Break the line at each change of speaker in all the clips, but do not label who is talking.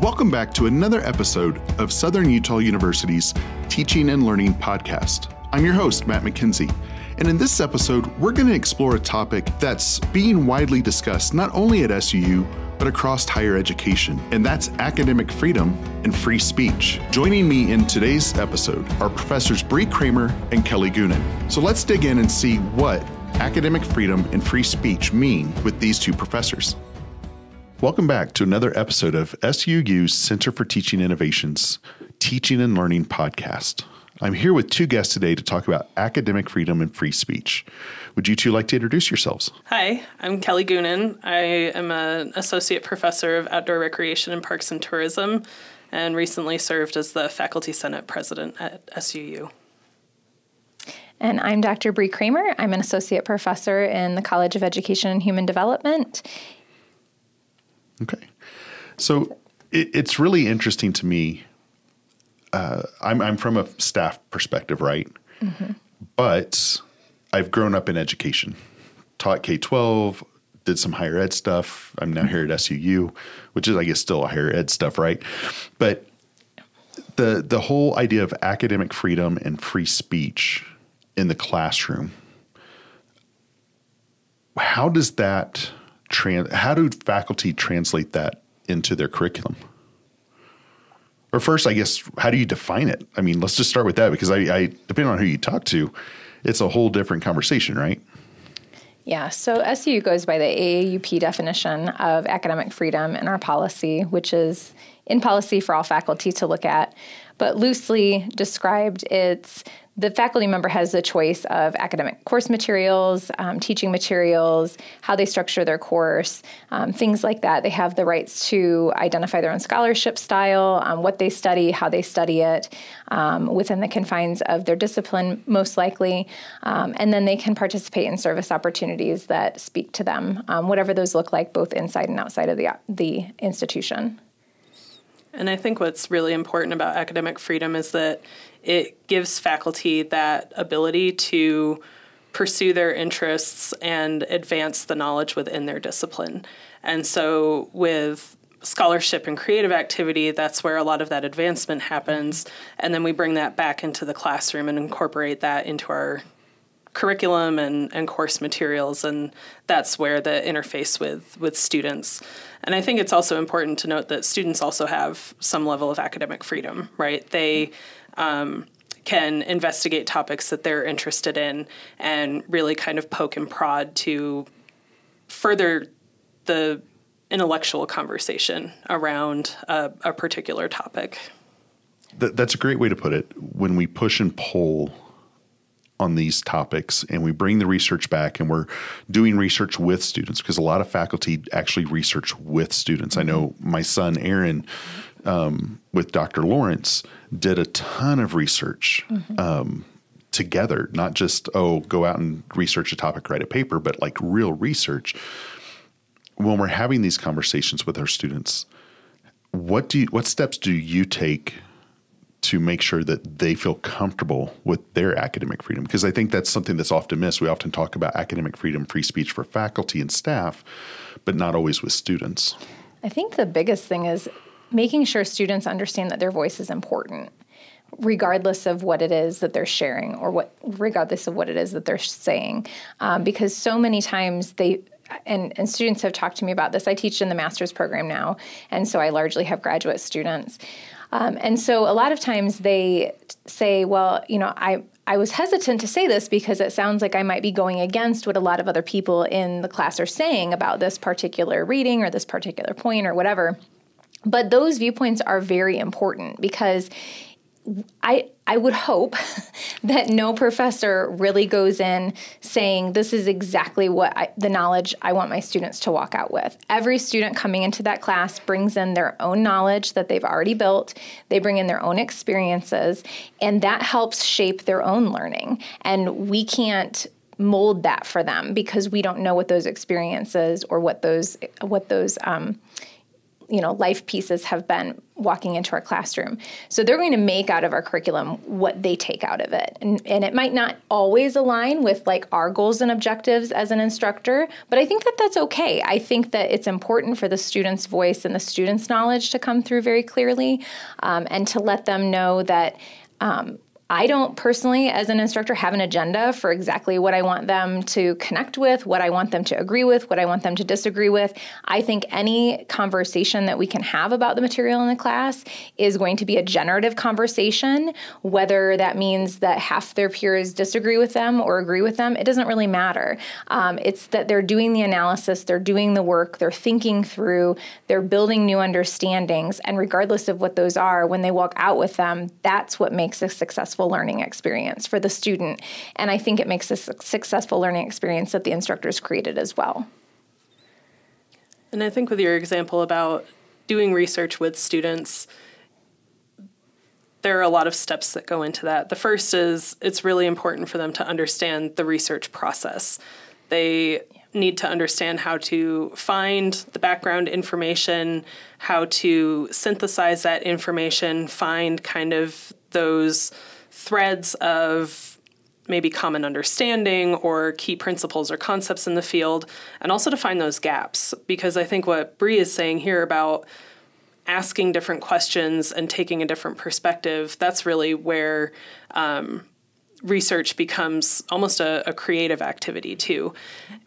Welcome back to another episode of Southern Utah University's Teaching and Learning Podcast. I'm your host, Matt McKenzie. And in this episode, we're going to explore a topic that's being widely discussed not only at SUU, but across higher education, and that's academic freedom and free speech. Joining me in today's episode are Professors Bree Kramer and Kelly Goonan. So let's dig in and see what academic freedom and free speech mean with these two professors. Welcome back to another episode of SUU's Center for Teaching Innovations Teaching and Learning podcast. I'm here with two guests today to talk about academic freedom and free speech. Would you two like to introduce yourselves?
Hi, I'm Kelly Goonan. I am an associate professor of outdoor recreation and parks and tourism and recently served as the faculty senate president at SUU.
And I'm Dr. Bree Kramer. I'm an associate professor in the College of Education and Human Development
Okay. So it, it's really interesting to me. Uh, I'm, I'm from a staff perspective, right? Mm-hmm. But I've grown up in education, taught K 12, did some higher ed stuff. I'm now here at SUU, which is, I guess, still higher ed stuff, right? But the the whole idea of academic freedom and free speech in the classroom, how does that trans how do faculty translate that into their curriculum? Or first, I guess, how do you define it? I mean, let's just start with that because I, I depending on who you talk to, it's a whole different conversation, right?
Yeah, so SU goes by the AAUP definition of academic freedom in our policy, which is in policy for all faculty to look at. But loosely described, it's the faculty member has the choice of academic course materials, um, teaching materials, how they structure their course, um, things like that. They have the rights to identify their own scholarship style, um, what they study, how they study it, um, within the confines of their discipline, most likely. Um, and then they can participate in service opportunities that speak to them, um, whatever those look like, both inside and outside of the, the institution.
And I think what's really important about academic freedom is that it gives faculty that ability to pursue their interests and advance the knowledge within their discipline. And so, with scholarship and creative activity, that's where a lot of that advancement happens. And then we bring that back into the classroom and incorporate that into our curriculum and, and course materials. And that's where the interface with, with students. And I think it's also important to note that students also have some level of academic freedom, right? They um, can investigate topics that they're interested in and really kind of poke and prod to further the intellectual conversation around a, a particular topic.
that's a great way to put it. When we push and pull on these topics and we bring the research back and we're doing research with students because a lot of faculty actually research with students. Mm-hmm. I know my son Aaron um, with Dr. Lawrence did a ton of research mm-hmm. um, together, not just, oh, go out and research a topic, write a paper, but like real research. When we're having these conversations with our students, what do you, what steps do you take to make sure that they feel comfortable with their academic freedom? Because I think that's something that's often missed. We often talk about academic freedom, free speech for faculty and staff, but not always with students.
I think the biggest thing is making sure students understand that their voice is important regardless of what it is that they're sharing or what regardless of what it is that they're saying um, because so many times they and, and students have talked to me about this i teach in the master's program now and so i largely have graduate students um, and so a lot of times they say well you know i I was hesitant to say this because it sounds like I might be going against what a lot of other people in the class are saying about this particular reading or this particular point or whatever. But those viewpoints are very important because I I would hope that no professor really goes in saying this is exactly what I, the knowledge I want my students to walk out with. Every student coming into that class brings in their own knowledge that they've already built. They bring in their own experiences and that helps shape their own learning. And we can't mold that for them because we don't know what those experiences or what those what those um, you know life pieces have been walking into our classroom. So they're going to make out of our curriculum what they take out of it. And, and it might not always align with like our goals and objectives as an instructor but i think that that's okay. I think that it's important for the student's voice and the student's knowledge to come through very clearly um, and to let them know that um, I don't personally, as an instructor, have an agenda for exactly what I want them to connect with, what I want them to agree with, what I want them to disagree with. I think any conversation that we can have about the material in the class is going to be a generative conversation, whether that means that half their peers disagree with them or agree with them, it doesn't really matter. Um, it's that they're doing the analysis, they're doing the work, they're thinking through, they're building new understandings, and regardless of what those are, when they walk out with them, that's what makes a successful successful learning experience for the student. And I think it makes a successful learning experience that the instructors created as well.
And I think with your example about doing research with students, there are a lot of steps that go into that. The first is it's really important for them to understand the research process. They need to understand how to find the background information, how to synthesize that information, find kind of those threads of maybe common understanding or key principles or concepts in the field, and also to find those gaps. Because I think what Bree is saying here about asking different questions and taking a different perspective, that's really where um, research becomes almost a, a, creative activity too.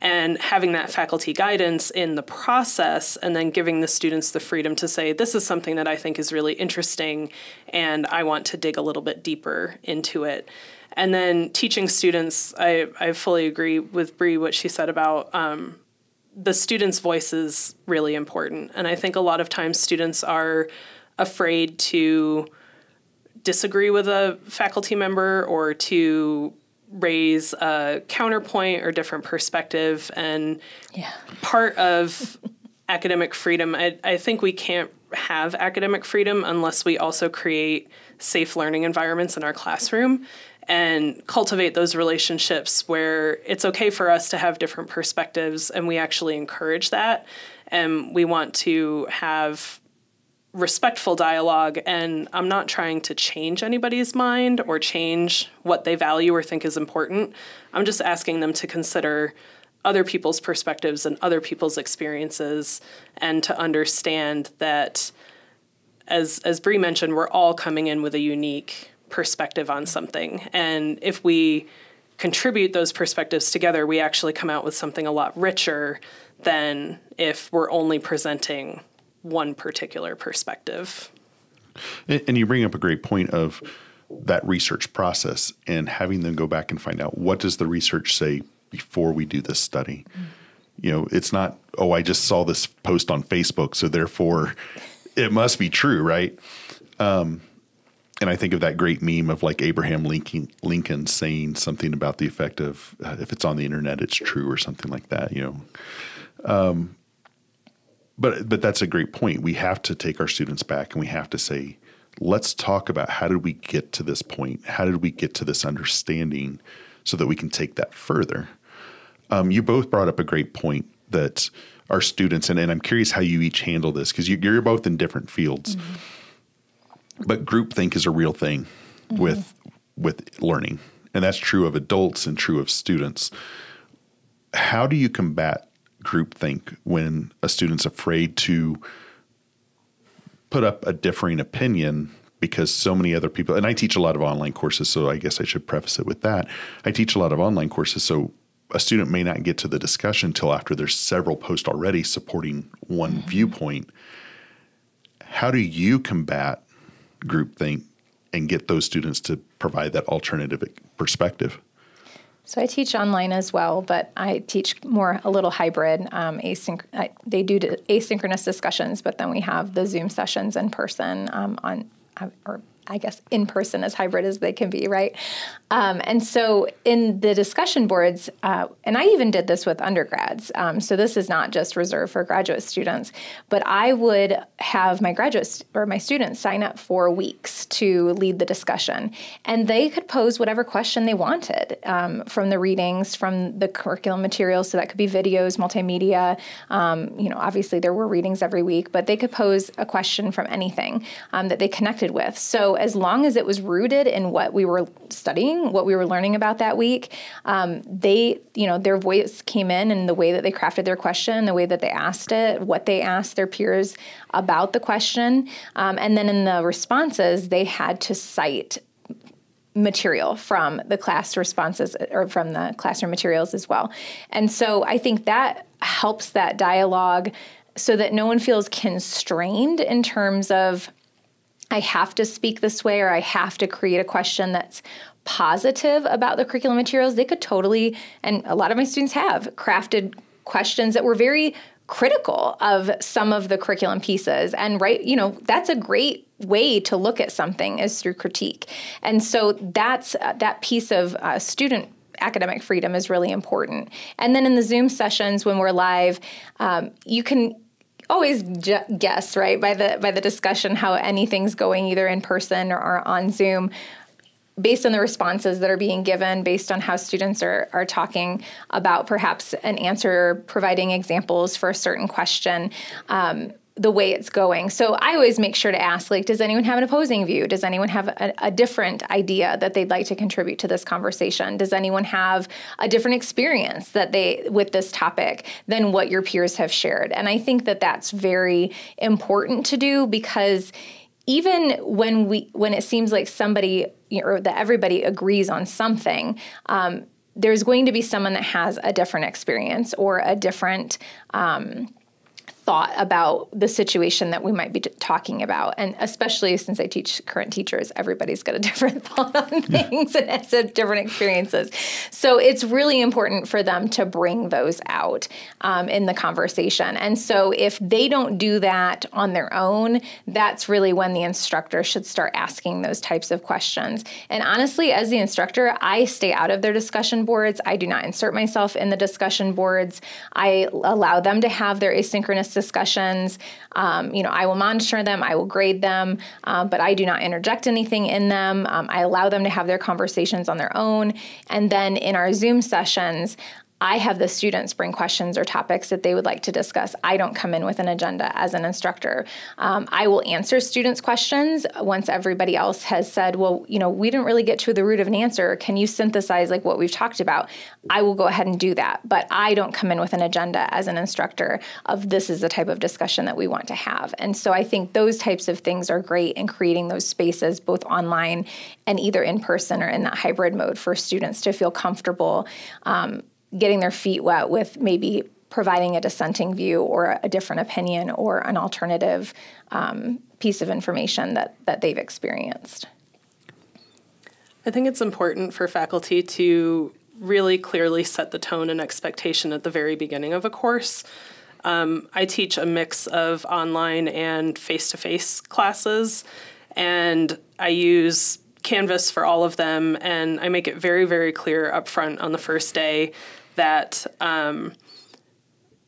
And having that faculty guidance in the process and then giving the students the freedom to say, this is something that I think is really interesting and I want to dig a little bit deeper into it. And then teaching students, I, I fully agree with Bree what she said about um, the student's voice is really important. And I think a lot of times students are afraid to disagree with a faculty member or to raise a counterpoint or different perspective. And yeah. part of academic freedom, I, I think we can't have academic freedom unless we also create safe learning environments in our classroom and cultivate those relationships where it's okay for us to have different perspectives and we actually encourage that and we want to have respectful dialogue and I'm not trying to change anybody's mind or change what they value or think is important. I'm just asking them to consider other people's perspectives and other people's experiences and to understand that as as Bree mentioned, we're all coming in with a unique perspective on something. And if we contribute those perspectives together, we actually come out with something a lot richer than if we're only presenting one particular perspective.
And, and you bring up a great point of that research process and having them go back and find out what does the research say before we do this study. Mm-hmm. You know, it's not oh I just saw this post on Facebook, so therefore it must be true, right? Um, and I think of that great meme of like Abraham Lincoln, Lincoln saying something about the effect of uh, if it's on the internet, it's true or something like that. You know, um, but but that's a great point. We have to take our students back and we have to say, let's talk about how did we get to this point? How did we get to this understanding so that we can take that further? Um, you both brought up a great point that our students, and, and I'm curious how you each handle this because you, are both in different fields. Mm-hmm. But groupthink is a real thing mm-hmm. with with learning, and that's true of adults and true of students. How do you combat groupthink when a student's afraid to put up a differing opinion because so many other people and I teach a lot of online courses so I guess I should preface it with that. I teach a lot of online courses so a student may not get to the discussion until after there's several posts already supporting one mm-hmm. viewpoint. How do you combat groupthink and get those students to provide that alternative perspective?
So I teach online as well, but I teach more a little hybrid. Um, asynch- I, they do asynchronous discussions, but then we have the Zoom sessions in person um, on uh, or I guess, in person as hybrid as they can be, right? Um, and so in the discussion boards, uh, and I even did this with undergrads, um, so this is not just reserved for graduate students, but I would have my graduates or my students sign up for weeks to lead the discussion. And they could pose whatever question they wanted um, from the readings, from the curriculum materials. So that could be videos, multimedia. Um, you know, obviously there were readings every week, but they could pose a question from anything um, that they connected with. So as long as it was rooted in what we were studying, what we were learning about that week, um, they, you know, their voice came in and the way that they crafted their question, the way that they asked it, what they asked their peers about the question. Um, and then in the responses, they had to cite material from the class responses or from the classroom materials as well. And so I think that helps that dialogue so that no one feels constrained in terms of I have to speak this way or I have to create a question that's positive about the curriculum materials. They could totally, and a lot of my students have, crafted questions that were very critical of some of the curriculum pieces and right you know that's a great way to look at something is through critique and so that's uh, that piece of uh, student academic freedom is really important and then in the zoom sessions when we're live um, you can always ju- guess right by the by the discussion how anything's going either in person or, or on zoom based on the responses that are being given, based on how students are, are talking about perhaps an answer, providing examples for a certain question. Um, the way it's going. So I always make sure to ask like does anyone have an opposing view? Does anyone have a, a, different idea that they'd like to contribute to this conversation? Does anyone have a different experience that they with this topic than what your peers have shared? And I think that that's very important to do because even when we when it seems like somebody or that everybody agrees on something um, there's going to be someone that has a different experience or a different um, thought about the situation that we might be talking about. And especially since I teach current teachers, everybody's got a different thought on things and has different experiences. So it's really important for them to bring those out um, in the conversation. And so if they don't do that on their own, that's really when the instructor should start asking those types of questions. And honestly, as the instructor, I stay out of their discussion boards. I do not insert myself in the discussion boards. I allow them to have their asynchronous discussions. Um, you know, I will monitor them, I will grade them, um, but I do not interject anything in them. Um, I allow them to have their conversations on their own. And then in our Zoom sessions, I have the students bring questions or topics that they would like to discuss. I don't come in with an agenda as an instructor. Um, I will answer students' questions once everybody else has said, well, you know, we didn't really get to the root of an answer. Can you synthesize like what we've talked about? I will go ahead and do that. But I don't come in with an agenda as an instructor of this is the type of discussion that we want to have. And so I think those types of things are great in creating those spaces both online and either in person or in that hybrid mode for students to feel comfortable um, getting their feet wet with maybe providing a dissenting view or a different opinion or an alternative um, piece of information that, that they've experienced.
I think it's important for faculty to really clearly set the tone and expectation at the very beginning of a course. Um, I teach a mix of online and face to face classes, and I use Canvas for all of them, and I make it very, very clear up front on the first day that um,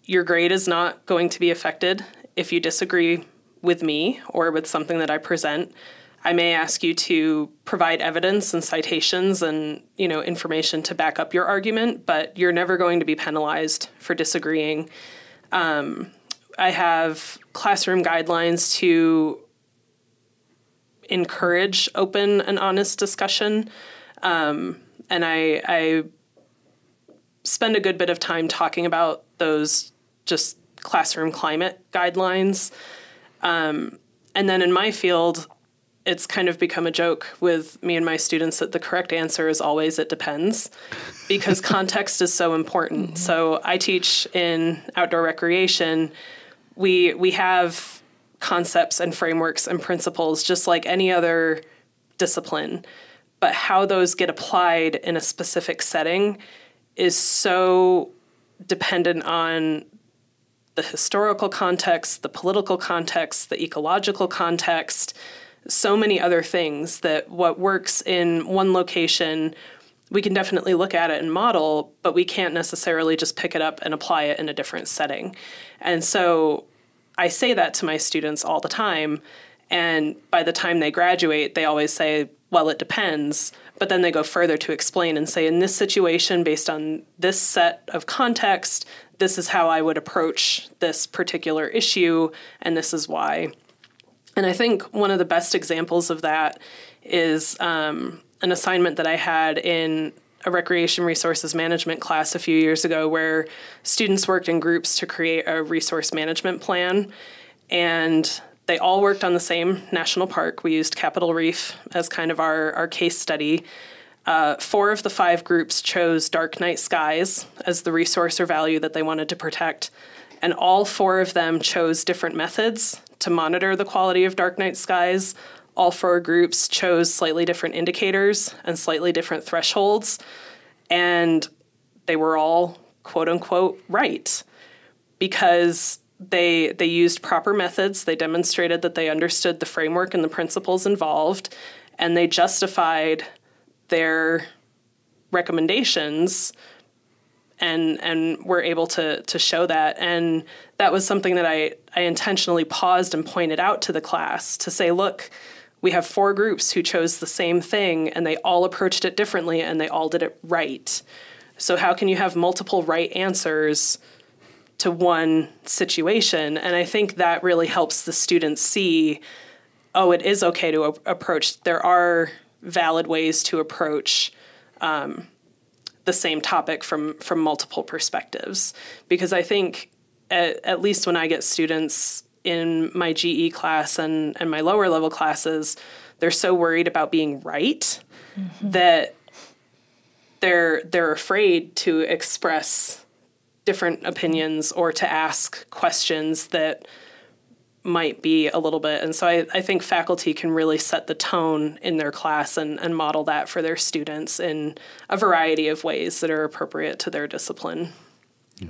your grade is not going to be affected if you disagree with me or with something that I present. I may ask you to provide evidence and citations and you know information to back up your argument, but you're never going to be penalized for disagreeing. Um, I have classroom guidelines to encourage open and honest discussion, um, and I, I spend a good bit of time talking about those just classroom climate guidelines. Um, and then in my field, it's kind of become a joke with me and my students that the correct answer is always it depends because context is so important. Mm-hmm. So I teach in outdoor recreation. We we have concepts and frameworks and principles just like any other discipline, but how those get applied in a specific setting is so dependent on the historical context, the political context, the ecological context, so many other things that what works in one location we can definitely look at it and model, but we can't necessarily just pick it up and apply it in a different setting. And so I say that to my students all the time. And by the time they graduate, they always say, well, it depends. But then they go further to explain and say, in this situation, based on this set of context, this is how I would approach this particular issue, and this is why. And I think one of the best examples of that is um, an assignment that I had in a recreation resources management class a few years ago where students worked in groups to create a resource management plan. And they all worked on the same national park. We used Capitol Reef as kind of our, our case study. Uh, four of the five groups chose dark night skies as the resource or value that they wanted to protect. And all four of them chose different methods to monitor the quality of dark night skies. All four groups chose slightly different indicators and slightly different thresholds. And they were all quote unquote right because they they used proper methods. They demonstrated that they understood the framework and the principles involved and they justified their recommendations and and were able to to show that. And that was something that I I intentionally paused and pointed out to the class to say look we have four groups who chose the same thing and they all approached it differently and they all did it right. So how can you have multiple right answers to one situation. And I think that really helps the students see oh, it is okay to a- approach, there are valid ways to approach. Um, the same topic from from multiple perspectives because I think at, at, least when I get students in my GE class and and my lower level classes, they're so worried about being right mm-hmm. that they're they're afraid to express different opinions or to ask questions that might be a little bit. And so I, I think faculty can really set the tone in their class and, and model that for their students in a variety of ways that are appropriate to their discipline.
Yeah.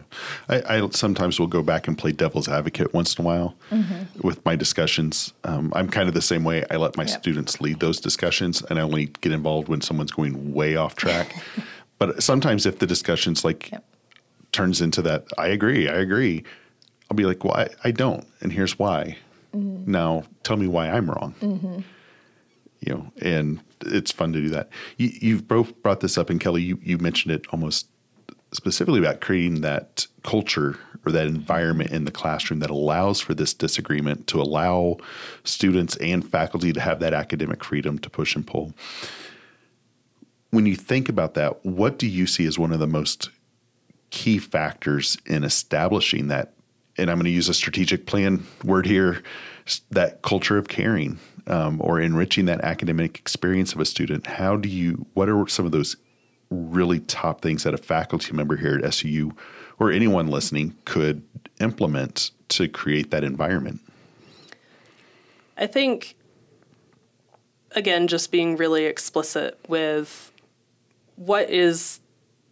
I, I, sometimes will go back and play devil's advocate once in a while mm-hmm. with my discussions. Um, I'm kind of the same way. I let my yep. students lead those discussions, and I only get involved when someone's going way off track. but sometimes, if the discussion's like yep turns into that I agree, I agree. I'll be like, well, I, I don't, and here's why. Mm-hmm. Now tell me why I'm wrong. Mm-hmm. You know, and it's fun to do that. You, have both brought this up, and Kelly, you, you mentioned it almost specifically about creating that culture or that environment in the classroom that allows for this disagreement to allow students and faculty to have that academic freedom to push and pull. When you think about that, what do you see as one of the most key factors in establishing that, and I'm going to use a strategic plan word here, that culture of caring um, or enriching that academic experience of a student. How do you, what are some of those really top things that a faculty member here at SU or anyone listening could implement to create that environment?
I think, again, just being really explicit with what is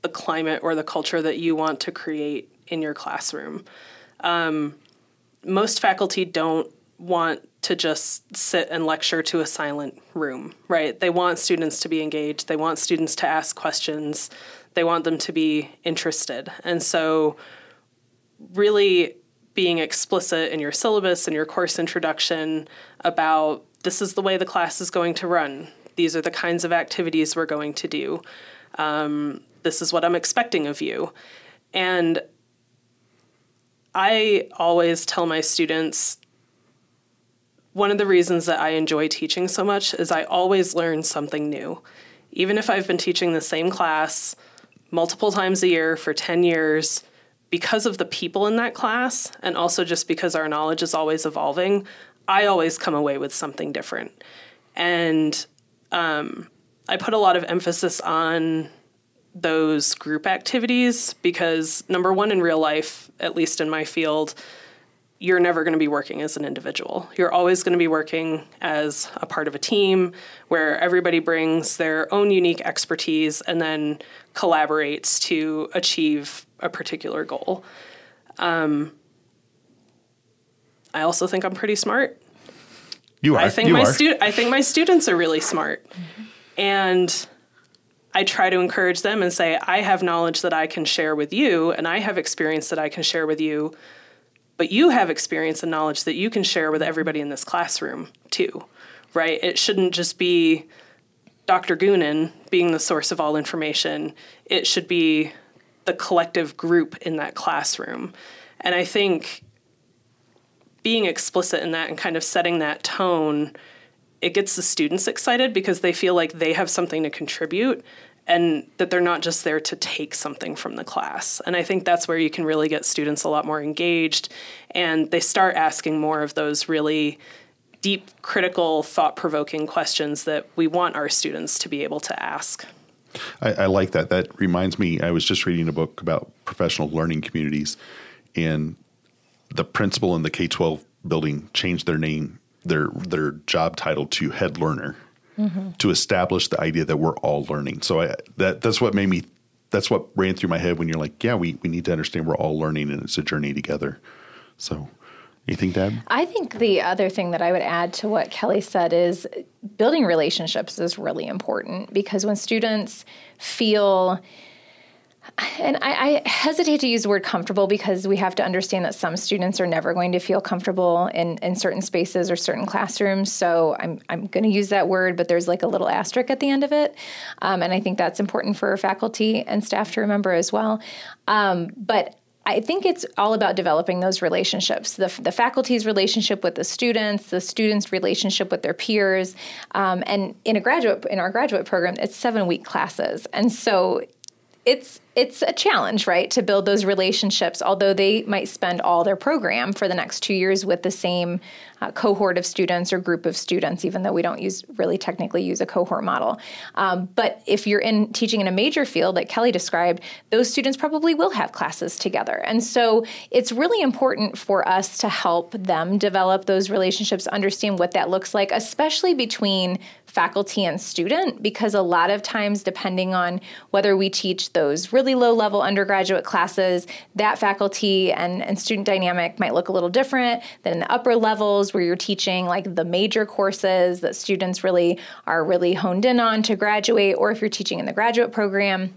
the climate or the culture that you want to create in your classroom. Um, most faculty don't want to just sit and lecture to a silent room, right? They want students to be engaged, they want students to ask questions, they want them to be interested. And so, really being explicit in your syllabus and your course introduction about this is the way the class is going to run, these are the kinds of activities we're going to do. Um, this is what I'm expecting of you. And I always tell my students one of the reasons that I enjoy teaching so much is I always learn something new. Even if I've been teaching the same class multiple times a year for 10 years, because of the people in that class, and also just because our knowledge is always evolving, I always come away with something different. And um, I put a lot of emphasis on those group activities because number one in real life at least in my field you're never going to be working as an individual. You're always going to be working as a part of a team where everybody brings their own unique expertise and then collaborates to achieve a particular goal. Um, i also think i'm pretty smart.
You are.
I think
you
my
are.
stu- I think my students are really smart, and I try to encourage them and say, I have knowledge that I can share with you, and I have experience that I can share with you, but you have experience and knowledge that you can share with everybody in this classroom too, right? It shouldn't just be Dr. Goonan being the source of all information. It should be the collective group in that classroom. And I think being explicit in that and kind of setting that tone, it gets the students excited because they feel like they have something to contribute and that they're not just there to take something from the class. And I think that's where you can really get students a lot more engaged and they start asking more of those really deep, critical, thought provoking questions that we want our students to be able to ask.
I, I like that. That reminds me, I was just reading a book about professional learning communities, and the principal in the K twelve building changed their name, their their job title to head learner, mm-hmm. to establish the idea that we're all learning. So I, that that's what made me. That's what ran through my head when you're like, yeah, we we need to understand we're all learning and it's a journey together. So, anything, Dad?
I think the other thing that I would add to what Kelly said is building relationships is really important because when students feel and I, I, hesitate to use the word comfortable because we have to understand that some students are never going to feel comfortable in, in certain spaces or certain classrooms. So I'm, I'm going to use that word, but there's like a little asterisk at the end of it. Um, and I think that's important for faculty and staff to remember as well. Um, but I think it's all about developing those relationships the, the faculty's relationship with the students, the students' relationship with their peers. Um, and in a graduate, in our graduate program, it's seven week classes. And so it's it's a challenge, right, to build those relationships. Although they might spend all their program for the next two years with the same uh, cohort of students or group of students, even though we don't use really technically use a cohort model. Um, but if you're in teaching in a major field, like Kelly described, those students probably will have classes together, and so it's really important for us to help them develop those relationships, understand what that looks like, especially between faculty and student because a lot of times depending on whether we teach those really low level undergraduate classes that faculty and, and student dynamic might look a little different than in the upper levels where you're teaching like the major courses that students really are really honed in on to graduate or if you're teaching in the graduate program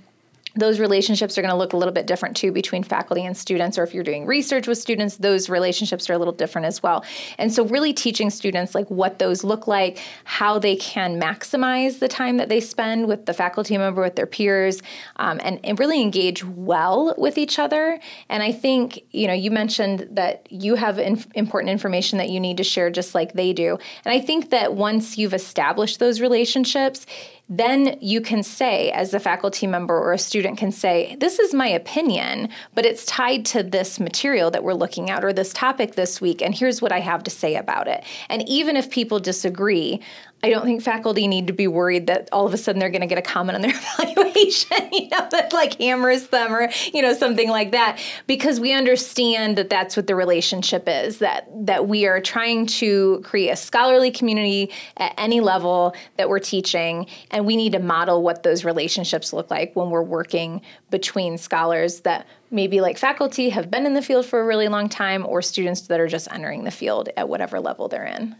those relationships are going to look a little bit different too between faculty and students or if you're doing research with students those relationships are a little different as well. And so really teaching students like what those look like how they can maximize the time that they spend with the faculty member with their peers um, and, and really engage well with each other. And i think you know you mentioned that you have inf- important information that you need to share just like they do. And i think that once you've established those relationships then you can say, as a faculty member or a student can say, This is my opinion, but it's tied to this material that we're looking at or this topic this week, and here's what I have to say about it. And even if people disagree, I don't think faculty need to be worried that all of a sudden they're going to get a comment on their evaluation, you know, that like hammers them or, you know, something like that, because we understand that that's what the relationship is, that, that we are trying to create a scholarly community at any level that we're teaching, and we need to model what those relationships look like when we're working between scholars that maybe like faculty have been in the field for a really long time or students that are just entering the field at whatever level they're in.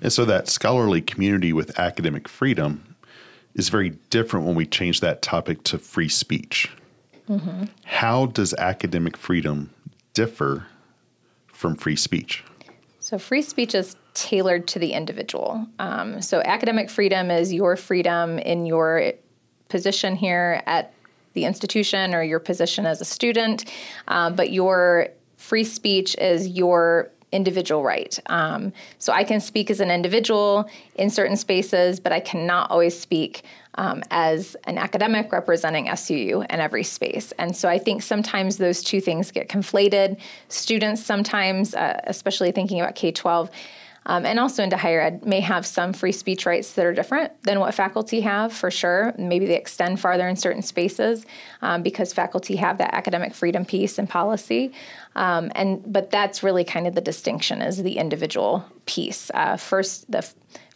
And so that scholarly community with academic freedom is very different when we change that topic to free speech. Mm-hmm. How does academic freedom differ from free speech?
So, free speech is tailored to the individual. Um, so, academic freedom is your freedom in your position here at the institution or your position as a student, um, but your free speech is your individual right. Um, so I can speak as an individual in certain spaces, but I cannot always speak um, as an academic representing SUU in every space. And so I think sometimes those two things get conflated. Students sometimes, uh, especially thinking about K 12, um, and also into higher ed may have some free speech rights that are different than what faculty have for sure. Maybe they extend farther in certain spaces um, because faculty have that academic freedom piece and policy. Um, and but that's really kind of the distinction is the individual piece. Uh, first the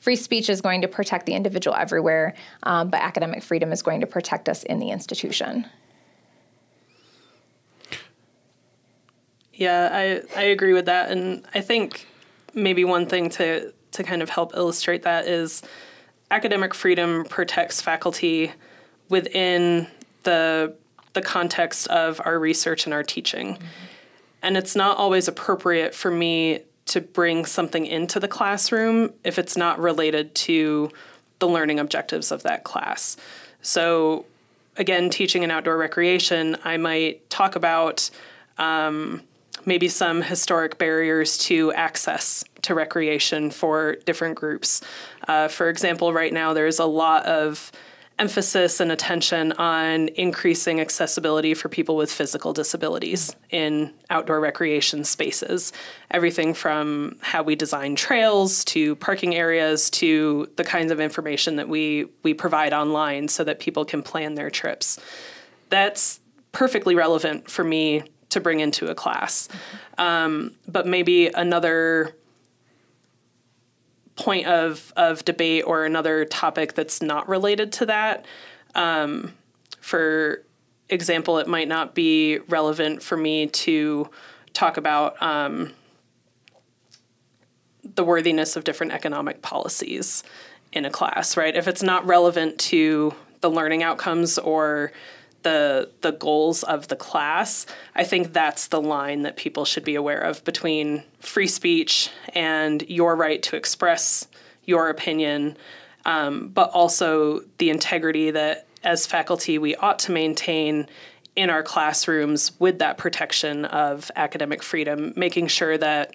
free speech is going to protect the individual everywhere um, but academic freedom is going to protect us in the institution.
Yeah, I, I agree with that. And I think maybe one thing to to kind of help illustrate that is academic freedom protects faculty within the the context of our research and our teaching. Mm-hmm. And it's not always appropriate for me to bring something into the classroom if it's not related to the learning objectives of that class. So, again, teaching in outdoor recreation, I might talk about um, maybe some historic barriers to access to recreation for different groups. Uh, for example, right now there's a lot of emphasis and attention on increasing accessibility for people with physical disabilities in outdoor recreation spaces. Everything from how we design trails to parking areas to the kinds of information that we, we provide online so that people can plan their trips. That's perfectly relevant for me to bring into a class. Um, but maybe another point of, of debate or another topic that's not related to that. Um, for example, it might not be relevant for me to talk about um, the worthiness of different economic policies in a class, right? If it's not relevant to the learning outcomes or the the goals of the class, I think that's the line that people should be aware of between free speech and your right to express your opinion, um, but also the integrity that as faculty we ought to maintain in our classrooms with that protection of academic freedom, making sure that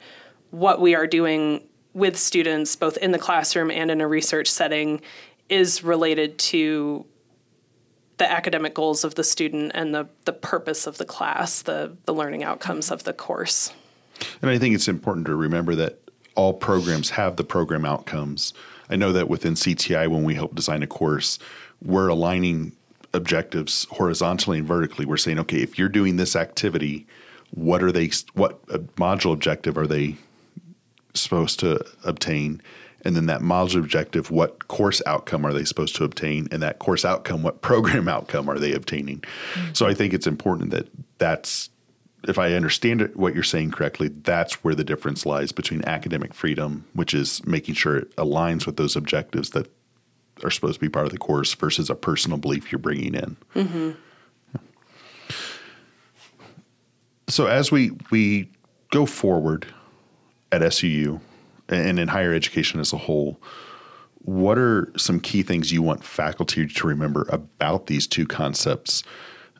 what we are doing with students, both in the classroom and in a research setting, is related to the academic goals of the student and the, the purpose of the class, the, the learning outcomes of the course.
And I think it's important to remember that all programs have the program outcomes. I know that within CTI, when we help design a course, we're aligning objectives horizontally and vertically. We're saying, okay, if you're doing this activity, what are they, what module objective are they supposed to obtain? And then that module objective what course outcome are they supposed to obtain and that course outcome what program outcome are they obtaining mm-hmm. so i think it's important that that's if i understand it, what you're saying correctly that's where the difference lies between academic freedom which is making sure it aligns with those objectives that are supposed to be part of the course versus a personal belief you're bringing in mm-hmm. so as we we go forward at suu and in higher education as a whole, what are some key things you want faculty to remember about these two concepts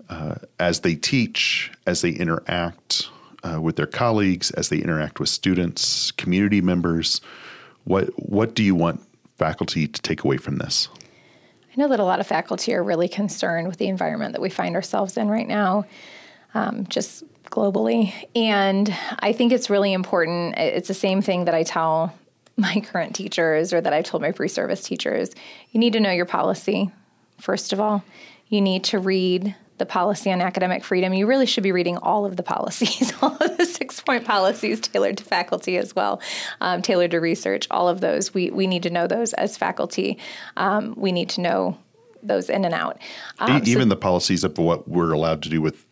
uh, as they teach, as they interact uh, with their colleagues, as they interact with students, community members? What what do you want faculty to take away from this?
I know that a lot of faculty are really concerned with the environment that we find ourselves in right now. Um, just globally. And I think it's really important. It's the same thing that I tell my current teachers or that I've told my pre service teachers. You need to know your policy, first of all. You need to read the policy on academic freedom. You really should be reading all of the policies, all of the six point policies tailored to faculty as well, um, tailored to research, all of those. We, we need to know those as faculty. Um, we need to know those in and out.
Um, Even so, the policies of what we're allowed to do with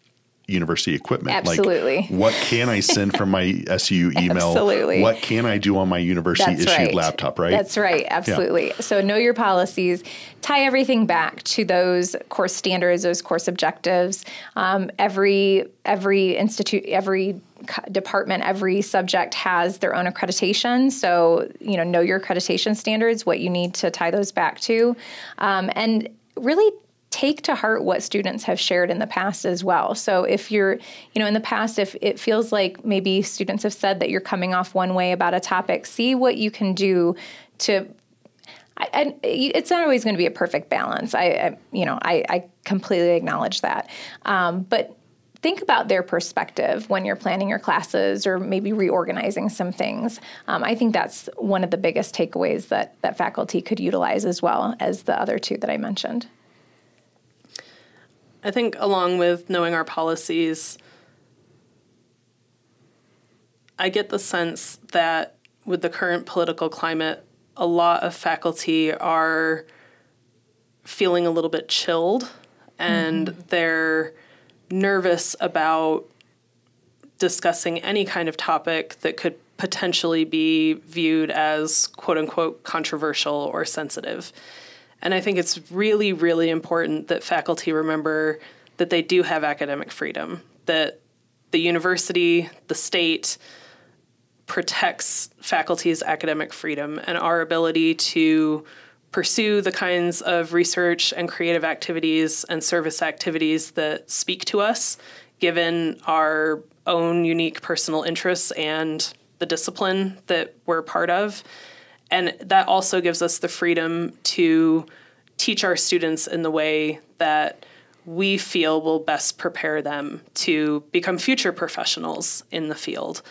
university equipment.
Absolutely.
Like, what can I send from my SU email?
Absolutely.
What can I do on my university That's issued
right.
laptop, right?
That's right. Absolutely. Yeah. So know your policies, tie everything back to those course standards, those course objectives. Um, every every institute, every department, every subject has their own accreditation. So, you know, know your accreditation standards, what you need to tie those back to. Um, and really take to heart what students have shared in the past as well. So if you're, you know, in the past, if it feels like maybe students have said that you're coming off one way about a topic, see what you can do to. I, it's not always going to be a perfect balance. I, I you know, I, completely acknowledge that, um, but think about their perspective when you're planning your classes or maybe reorganizing some things. Um, I think that's one of the biggest takeaways that that faculty could utilize as well as the other two that I mentioned.
I think along with knowing our policies, I get the sense that with the current political climate, a lot of faculty are feeling a little bit chilled and mm-hmm. they're nervous about discussing any kind of topic that could potentially be viewed as quote unquote controversial or sensitive. And I think it's really, really important that faculty remember that they do have academic freedom, that the university, the state, protects faculty's academic freedom and our ability to pursue the kinds of research and creative activities and service activities that speak to us, given our own unique personal interests and the discipline that we're part of. And that also gives us the freedom to teach our students in the way that we feel will best prepare them to become future professionals in the field.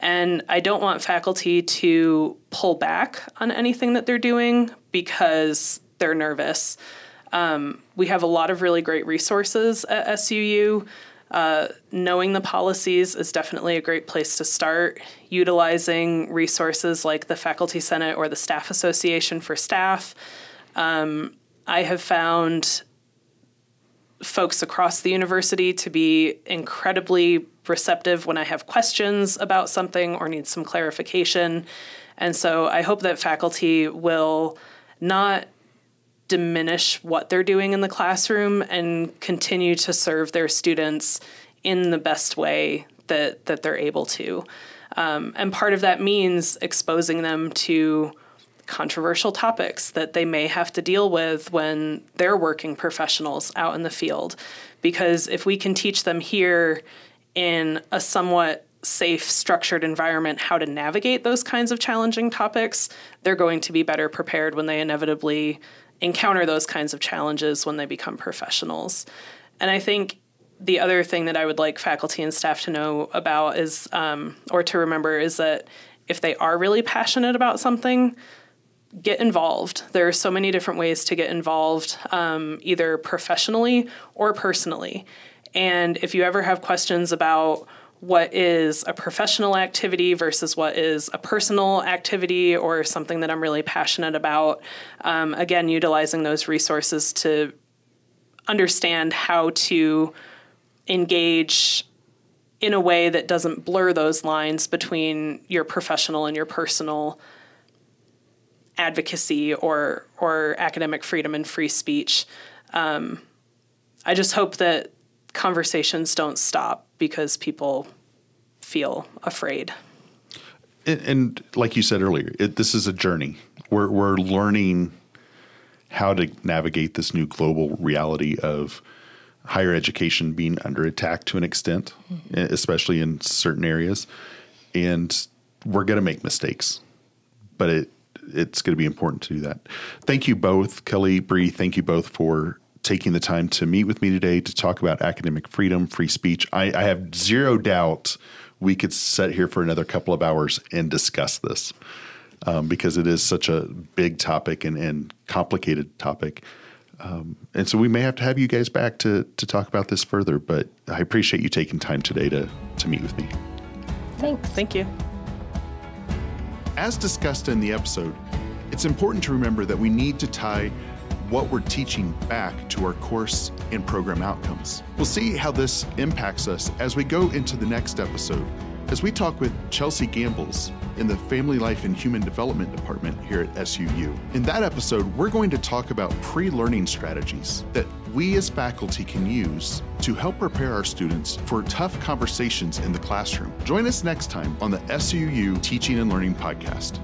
And I don't want faculty to pull back on anything that they're doing because they're nervous. Um, we have a lot of really great resources at SUU. Uh, knowing the policies is definitely a great place to start. Utilizing resources like the Faculty Senate or the Staff Association for staff. Um, I have found folks across the university to be incredibly receptive when I have questions about something or need some clarification. And so I hope that faculty will not diminish what they're doing in the classroom and continue to serve their students in the best way that, that they're able to. Um, and part of that means exposing them to controversial topics that they may have to deal with when they're working professionals out in the field. Because if we can teach them here in a somewhat safe, structured environment how to navigate those kinds of challenging topics, they're going to be better prepared when they inevitably encounter those kinds of challenges when they become professionals. And I think the other thing that I would like faculty and staff to know about is, um, or to remember, is that if they are really passionate about something, get involved. There are so many different ways to get involved, um, either professionally or personally. And if you ever have questions about what is a professional activity versus what is a personal activity or something that I'm really passionate about, um, again, utilizing those resources to understand how to engage in a way that doesn't blur those lines between your professional and your personal advocacy or or academic freedom and free speech. Um, I just hope that conversations don't stop because people feel afraid.
And, and like you said earlier, it, this is a journey. We're we're learning how to navigate this new global reality of higher education being under attack to an extent, mm-hmm. especially in certain areas, and we're going to make mistakes, but it it's going to be important to do that. Thank you both, Kelly, Bree. Thank you both for taking the time to meet with me today to talk about academic freedom, free speech. I, I have zero doubt we could sit here for another couple of hours and discuss this um, because it is such a big topic and, and complicated topic. Um, and so we may have to have you guys back to to talk about this further. But I appreciate you taking time today to to meet with me.
Thanks.
Thank you.
As discussed in the episode, it's important to remember that we need to tie what we're teaching back to our course and program outcomes. We'll see how this impacts us as we go into the next episode, as we talk with Chelsea Gambles in the Family Life and Human Development Department here at SUU. In that episode, we're going to talk about pre learning strategies that we as faculty can use to help prepare our students for tough conversations in the classroom. Join us next time on the SUU Teaching and Learning Podcast.